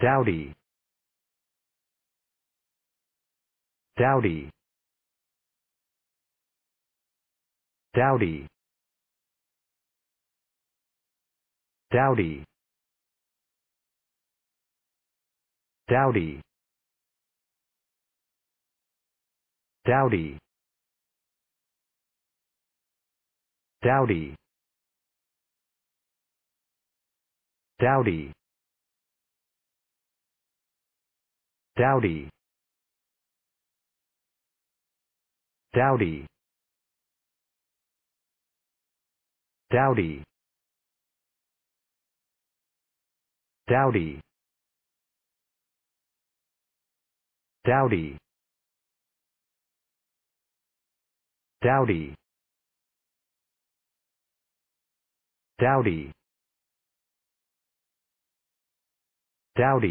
Dowdy. Dowdy. Dowdy. Dowdy. Dowdy. Dowdy. Dowdy. Dowdy. Dowdy. Dowdy. Dowdy. Dowdy. Dowdy. Dowdy. Dowdy. Dowdy.